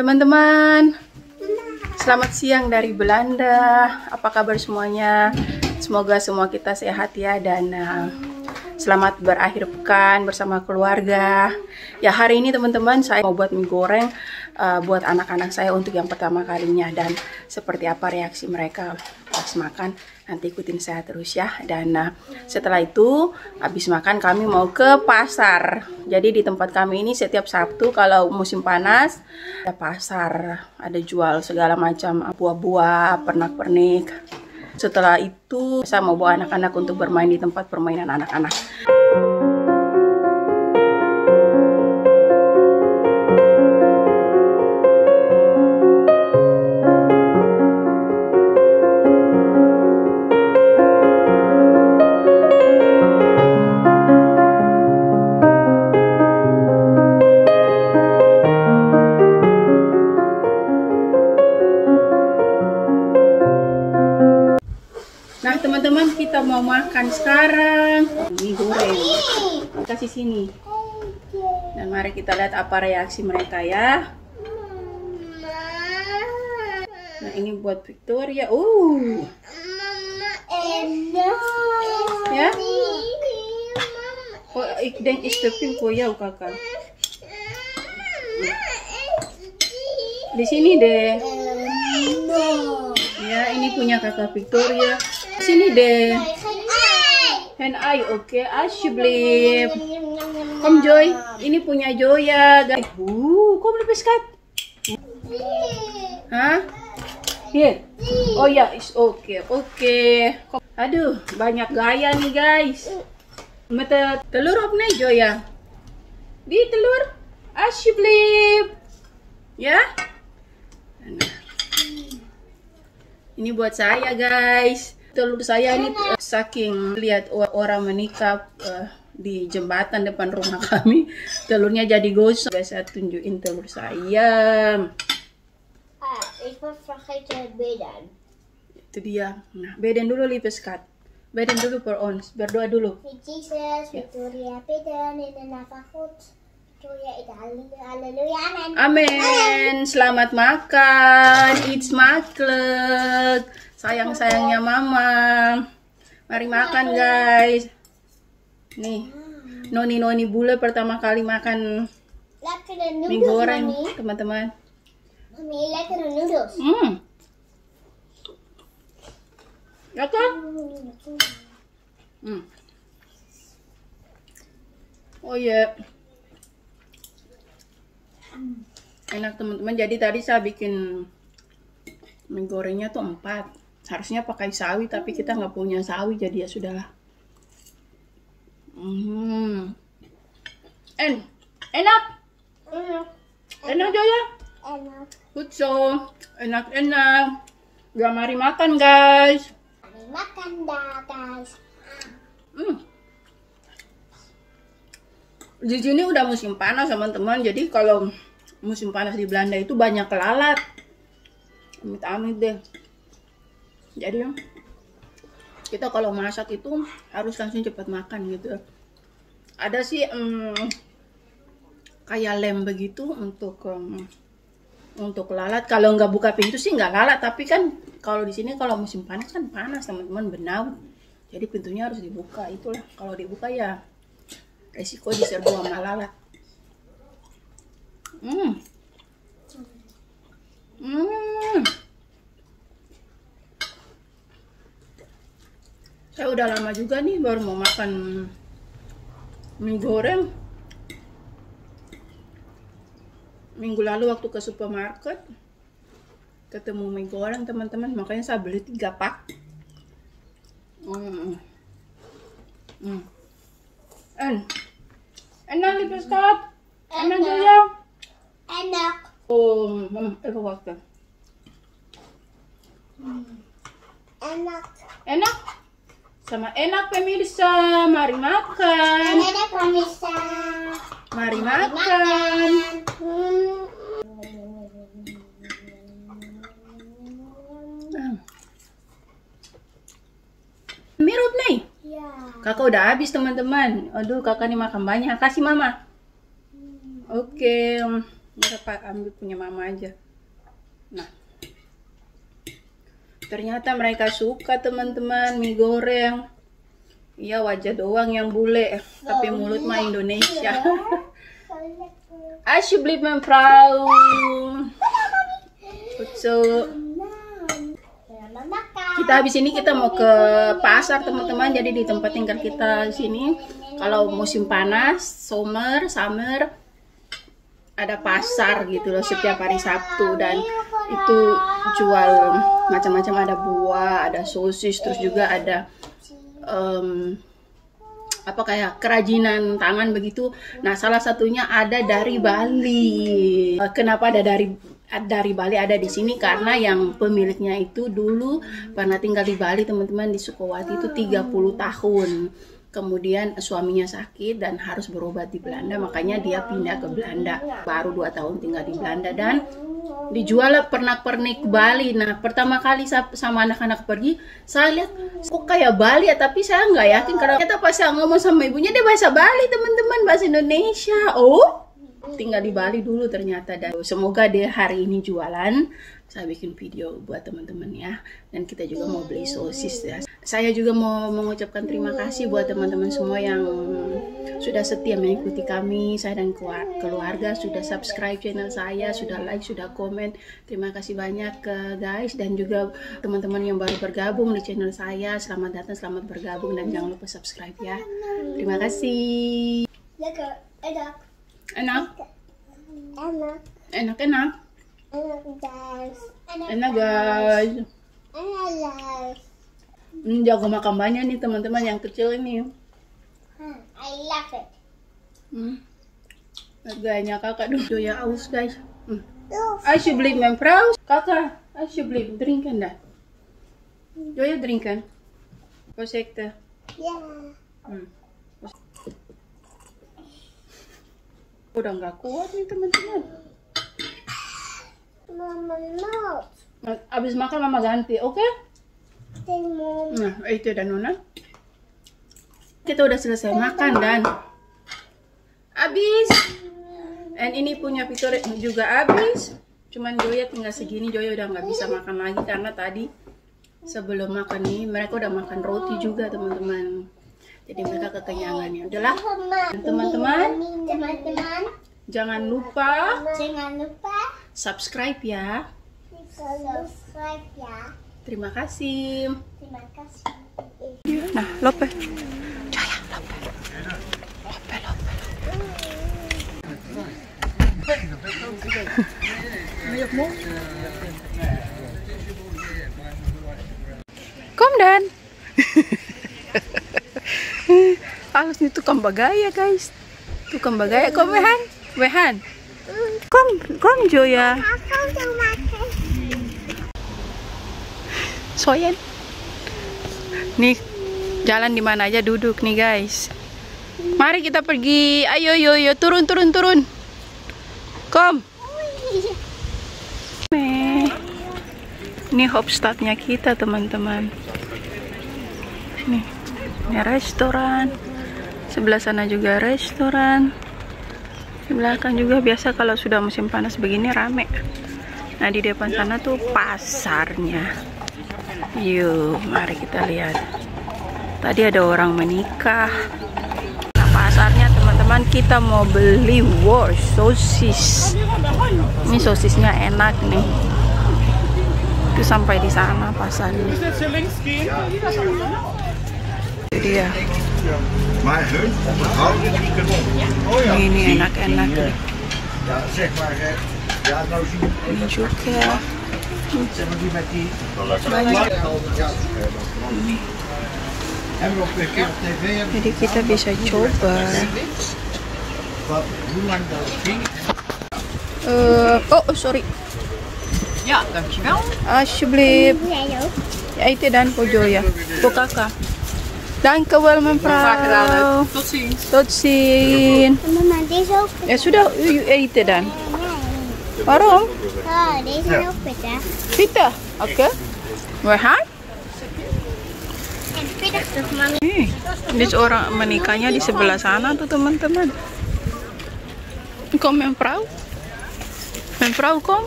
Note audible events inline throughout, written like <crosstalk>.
Teman-teman, selamat siang dari Belanda. Apa kabar semuanya? Semoga semua kita sehat ya dan selamat berakhir pekan bersama keluarga. Ya hari ini teman-teman saya mau buat mie goreng uh, buat anak-anak saya untuk yang pertama kalinya dan seperti apa reaksi mereka pas makan nanti ikutin saya terus ya dan uh, setelah itu habis makan kami mau ke pasar. Jadi di tempat kami ini setiap Sabtu kalau musim panas ada pasar ada jual segala macam buah-buah pernak-pernik. Setelah itu saya mau bawa anak-anak untuk bermain di tempat permainan anak-anak teman-teman kita mau makan sekarang. Mie goreng. Kasih sini. Dan mari kita lihat apa reaksi mereka ya. Nah ini buat Victoria. Uh. Ya? Oh ik denk is te pink voor jou kakak di sini deh ya ini punya kakak Victoria sini deh hand eye oke okay. alsjeblieft Kom Joy, ini punya Joya guys. Uh, kok beli biskuit? Hah? Here. Oh ya, is oke. Oke. Aduh, banyak gaya nih guys. Mata telur apa nih Joya? Di telur. Alsjeblieft. Ya? Nah. Ini buat saya guys. Telur saya ini uh, saking lihat orang menikah uh, di jembatan depan rumah <laughs> kami telurnya jadi gosong. Guys saya tunjukin telur saya Ah, ik ben vergeten beden. itu dia. Nah beden dulu lipeskat beden dulu per ons. Berdoa dulu. Jesus, Victoria, beden in amen. amin selamat makan. It's maklek sayang sayangnya mama mari makan guys nih noni noni bule pertama kali makan mie goreng teman-teman hmm ya kan Hmm. Oh iya. Enak teman-teman. Jadi tadi saya bikin mie gorengnya tuh empat. Harusnya pakai sawi tapi kita nggak punya sawi jadi ya sudahlah. Hmm. En, enak, Enak. enak Joya. Enak. Good so, enak-enak. Udah mari makan guys. Mari makan dah, guys. Hmm. Di sini udah musim panas teman-teman. Jadi kalau musim panas di Belanda itu banyak lalat. Amit-amit deh. Jadi kita kalau masak itu harus langsung cepat makan gitu. Ada sih hmm, kayak lem begitu untuk hmm, untuk lalat. Kalau nggak buka pintu sih nggak lalat. Tapi kan kalau di sini kalau musim panas kan panas teman-teman benaut. Jadi pintunya harus dibuka. Itulah kalau dibuka ya resiko diserbu sama lalat. Hmm. Saya udah lama juga nih baru mau makan mie goreng. Minggu lalu waktu ke supermarket ketemu mie goreng teman-teman makanya saya beli tiga pak. Hmm. Hmm. En. Enak nih biskuit. Enak. Julia. Enak. Oh, hmm, even wachten. Enak. Enak? Sama enak pemirsa, mari makan. Enak, pemirsa. Mari makan. Hmm. Hmm. Mirut nih. Ya. Kakak udah habis teman-teman. Aduh, kakak nih makan banyak. Kasih mama. Oke. Mereka pak ambil punya mama aja. Nah, ternyata mereka suka teman-teman mie goreng. Iya wajah doang yang bule, tapi mulut mah Indonesia. Goed zo. Mama makan. Kita habis ini kita mau ke pasar teman-teman. Jadi di tempat tinggal kita sini kalau musim panas, summer, summer ada pasar gitu loh setiap hari Sabtu dan itu jual macam-macam ada buah, ada sosis, terus juga ada em, apa kayak kerajinan tangan begitu. Nah, salah satunya ada dari Bali. Eh, Kenapa ada dari dari Bali ada di sini karena yang pemiliknya itu dulu pernah tinggal di Bali teman-teman di Sukowati itu 30 tahun. Kemudian suaminya sakit dan harus berobat di Belanda, makanya dia pindah ke Belanda. Baru dua tahun tinggal di Belanda dan dijual pernak-pernik Bali. Nah, pertama kali sa- sama anak-anak pergi, saya lihat kok kayak Bali ya, tapi saya nggak yakin karena kita pas saya ngomong sama ibunya dia bahasa Bali teman-teman, bahasa Indonesia. Oh, tinggal di Bali dulu ternyata dan semoga dia hari ini jualan. Saya bikin video buat teman-teman ya. Dan kita juga mau beli sosis ya. Saya juga mau mengucapkan terima kasih buat teman-teman semua yang sudah setia mengikuti kami, saya dan keluar- keluarga sudah subscribe channel saya, sudah like, sudah komen. Terima kasih banyak ke guys dan juga teman-teman yang baru bergabung di channel saya. Selamat datang, selamat bergabung dan jangan lupa subscribe ya. Terima kasih. Lekker. Enak. Enak, Enak. enak, enak. Enak guys. Enak guys. Enak guys. Hmm, jago makan banyak nih teman-teman yang kecil ini. Hmm, I love it. Hmm. Harganya kakak dulu ya aus guys. Hmm. Look. Alsjeblieft mevrouw. Kakak, alsjeblieft drinken dah. Wil je drinken? Voorzichtig. Ja. Hmm. Udah nggak kuat nih teman-teman. Mama. Nah, Abis makan mama ganti, oke? Mom. Nah, itu dan Nona. Kita udah selesai makan dan habis. And ini punya Victor juga habis. Cuman Joya tinggal segini, Joya udah nggak bisa makan lagi karena tadi sebelum makan nih mereka udah makan roti juga teman-teman. Jadi mereka kekenyangan ya. Udahlah, teman-teman, Teman-teman, jangan lupa jangan lupa subscribe ya. subscribe ya. Terima kasih. Terima kasih. Nah, lope. Joya, lope. Lope, lope. <laughs> Kom dan. Alas ni tukang bagaya guys. Tukang bagaya. Kom Wehan. Wehan. Kom, kom Joya. Soyen. Nih, jalan di mana aja duduk nih guys. Mari kita pergi. Ayo, yo, yo, turun, turun, turun. Kom. Ini hopstadnya kita teman-teman. Nih, ini restoran. Sebelah sana juga restoran. Di belakang juga biasa kalau sudah musim panas begini rame. Nah di depan sana tuh pasarnya. Yuk, mari kita lihat. Tadi ada orang menikah. Nah, pasarnya teman-teman kita mau beli wow sosis. Ini sosisnya enak nih. Itu sampai di sana pasarnya. Itu dia. Maar hun, houden die kanon. Oh ja. Ini enak-enak nih. Ja, zeg maar, ja, nou zie je Ini juga zeg maar die met die banyak. hebben we ook een keer op tv hebben Jadi kita bisa coba. Eh, oh, sorry. Ja, dankjewel. Alsjeblieft. Jij ook? Ja, itu dan voor Joya. Voor kakak. Dankjewel mevrouw. Tot ziens. Tot ziens. Mama, deze ook. Ya sudah, u eten dan. Waarom? Oh, deze is ook pittig. Kita. Oke. We gaan? En pittig toch, mami? Nih, ini orang menikahnya di sebelah sana tuh teman-teman. Kom mevrouw. Mevrouw, kom.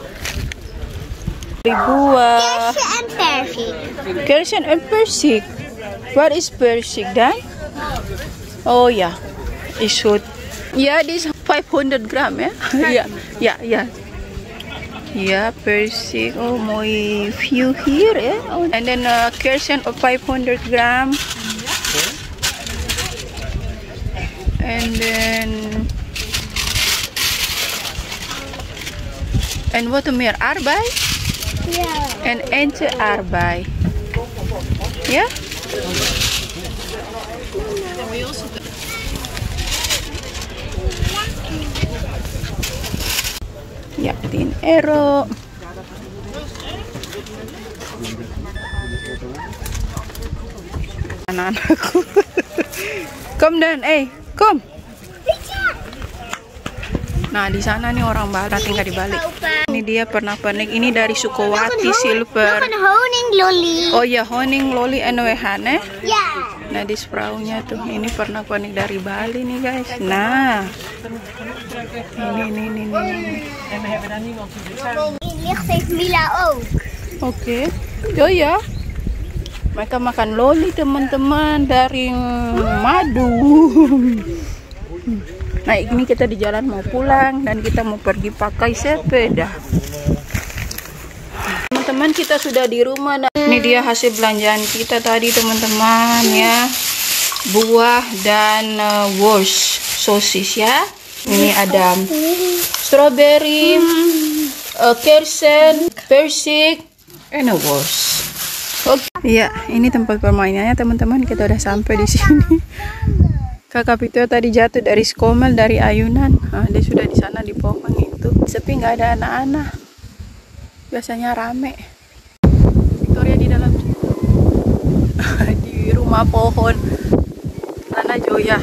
Beli buah. en persik. Kersen en persik. Waar is persik dan? Oh ja, is goed. Ja, dit is 500 gram ya. Ja, ja, ja. Ja, persik. Oh, mooi view hier ya. Oh, and then uh, kersen of 500 gram. And then and wat meer? Arbei? Ja. En eentje arbei. Ja? 10 euro. Anak-anakku. <laughs> Kom dan, eh, kom. Nah, di sana nih orang Barat tinggal di balik. Ini dia pernah pernik. Ini dari Sukowati Silver. Oh ya, honing loli en wehane. Ja. Nah, di spraunya tuh. Ini pernah pernik dari Bali nih, guys. Nah. Mila. Oke. Oh ya. Mereka makan loli teman-teman dari madu. Nah ini kita di jalan mau pulang dan kita mau pergi pakai sepeda. Teman-teman kita sudah di rumah. Dan ini dia hasil belanjaan kita tadi teman-teman ya. Buah dan uh, wors sosis ya. Ini ada strawberry, uh, kersen, persik, and a wors. Oke, iya ini tempat permainannya teman-teman. Kita udah sampai di sini. Kakak Pito tadi jatuh dari skomel dari ayunan. Nah, dia sudah di sana di pohon itu. Sepi nggak ada anak-anak. Biasanya rame. Victoria di dalam <laughs> di rumah pohon. Nana Joya.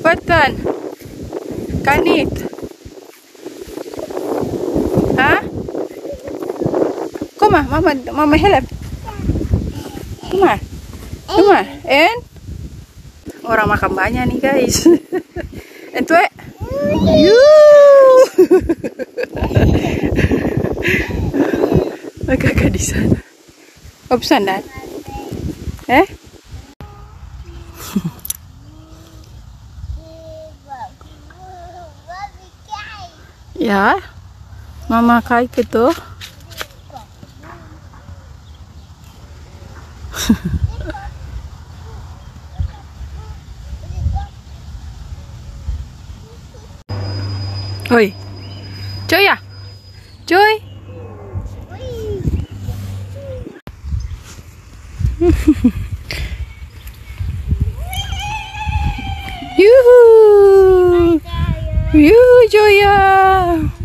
Betan. Kanit. Hah? Kom maar, mama, mama help. Kom maar. En? Orang makan banyak nih guys. <laughs> Yuh. <laughs> Oh, kakak di sana. Pesanan. Eh? Ya. Mama het toch? Hoi. Joy ya? Joy. <laughs> Yuhu Joya.